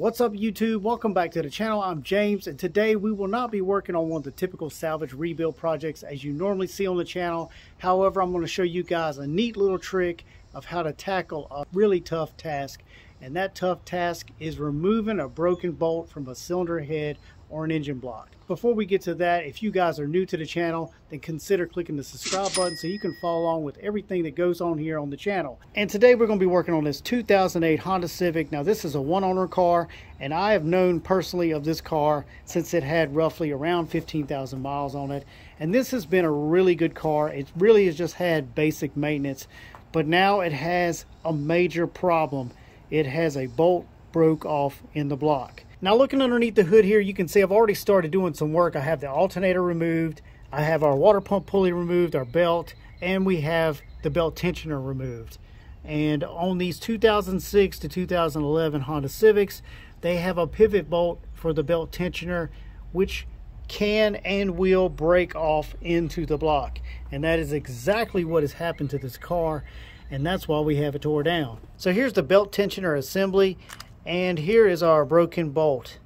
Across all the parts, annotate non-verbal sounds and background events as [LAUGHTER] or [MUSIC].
What's up YouTube? Welcome back to the channel. I'm James and today we will not be working on one of the typical salvage rebuild projects as you normally see on the channel. However, I'm going to show you guys a neat little trick of how to tackle a really tough task and that tough task is removing a broken bolt from a cylinder head or an engine block. Before we get to that, if you guys are new to the channel, then consider clicking the subscribe button so you can follow along with everything that goes on here on the channel. And today we're going to be working on this 2008 Honda Civic. Now this is a one owner car and I have known personally of this car since it had roughly around 15,000 miles on it. And this has been a really good car. It really has just had basic maintenance, but now it has a major problem. It has a bolt broke off in the block. Now looking underneath the hood here, you can see I've already started doing some work. I have the alternator removed, I have our water pump pulley removed, our belt, and we have the belt tensioner removed. And on these 2006 to 2011 Honda Civics, they have a pivot bolt for the belt tensioner, which can and will break off into the block. And that is exactly what has happened to this car. And that's why we have it tore down. So here's the belt tensioner assembly and here is our broken bolt.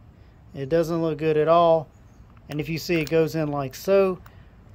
It doesn't look good at all. And if you see it goes in like so.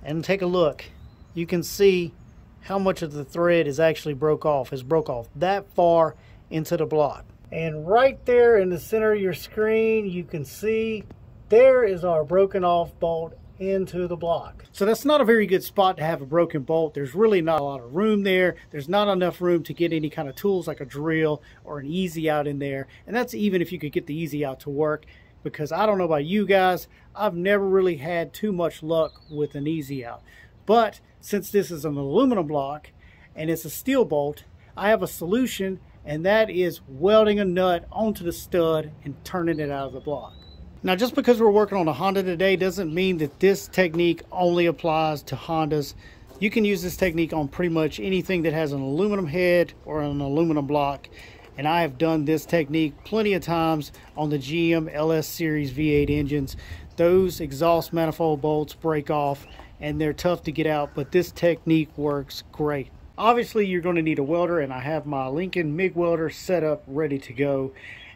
And take a look. You can see how much of the thread is actually broke off is broke off that far into the block. And right there in the center of your screen you can see there is our broken off bolt into the block. So that's not a very good spot to have a broken bolt. There's really not a lot of room there. There's not enough room to get any kind of tools like a drill or an easy out in there. And that's even if you could get the easy out to work because I don't know about you guys, I've never really had too much luck with an easy out. But since this is an aluminum block and it's a steel bolt, I have a solution and that is welding a nut onto the stud and turning it out of the block. Now just because we're working on a Honda today doesn't mean that this technique only applies to Hondas. You can use this technique on pretty much anything that has an aluminum head or an aluminum block. And I have done this technique plenty of times on the GM LS series V8 engines. Those exhaust manifold bolts break off and they're tough to get out, but this technique works great. Obviously, you're going to need a welder, and I have my Lincoln MIG welder set up ready to go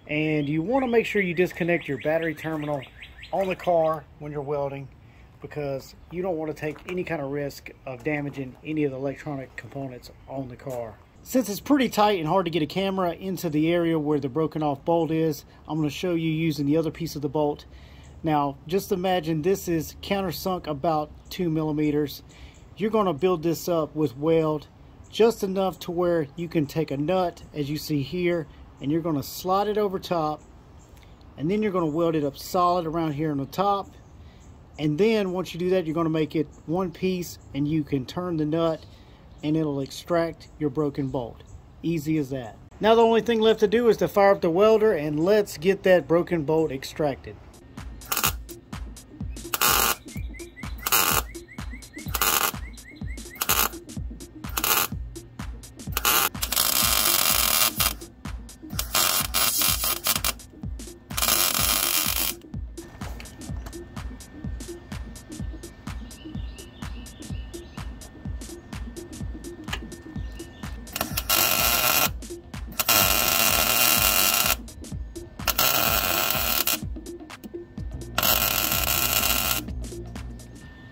and you want to make sure you disconnect your battery terminal on the car when you're welding because you don't want to take any kind of risk of damaging any of the electronic components on the car. Since it's pretty tight and hard to get a camera into the area where the broken off bolt is, I'm going to show you using the other piece of the bolt. Now, just imagine this is countersunk about two millimeters. You're going to build this up with weld just enough to where you can take a nut, as you see here, and you're going to slide it over top and then you're going to weld it up solid around here on the top. And then once you do that you're going to make it one piece and you can turn the nut and it'll extract your broken bolt. Easy as that. Now the only thing left to do is to fire up the welder and let's get that broken bolt extracted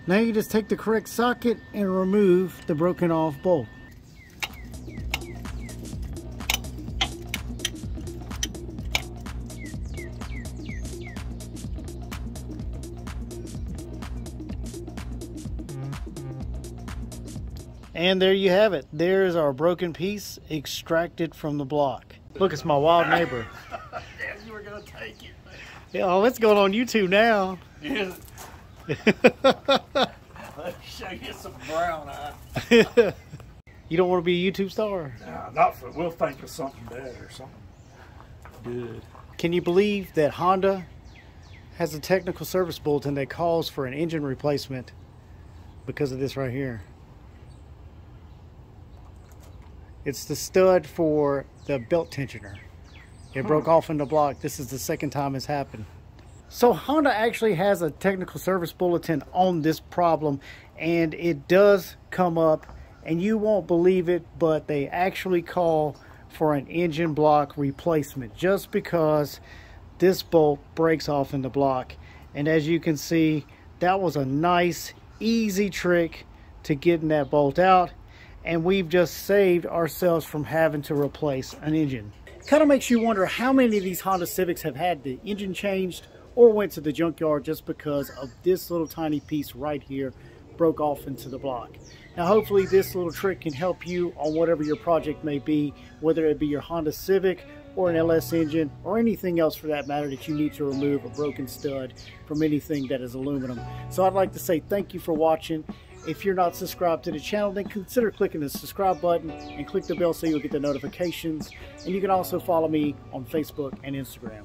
Now you just take the correct socket and remove the broken off bolt. And there you have it. There's our broken piece extracted from the block. Look, it's my wild neighbor. [LAUGHS] Damn, you were gonna take it. Yeah, oh, it's going on YouTube now. Yeah. Let me show you some brown eye. you don't want to be a YouTube star? Nah, not for. We'll think of something better, or something good. Can you believe that Honda has a technical service bulletin that calls for an engine replacement because of this right here? It's the stud for the belt tensioner. It broke hmm. off in the block. This is the second time it's happened. So Honda actually has a technical service bulletin on this problem and it does come up and you won't believe it but they actually call for an engine block replacement just because this bolt breaks off in the block. And as you can see, that was a nice, easy trick to getting that bolt out. And we've just saved ourselves from having to replace an engine. Kind of makes you wonder how many of these Honda Civics have had the engine changed or went to the junkyard just because of this little tiny piece right here broke off into the block. Now hopefully this little trick can help you on whatever your project may be, whether it be your Honda Civic or an LS engine or anything else for that matter that you need to remove a broken stud from anything that is aluminum. So I'd like to say thank you for watching. If you're not subscribed to the channel, then consider clicking the subscribe button and click the bell so you'll get the notifications. And you can also follow me on Facebook and Instagram.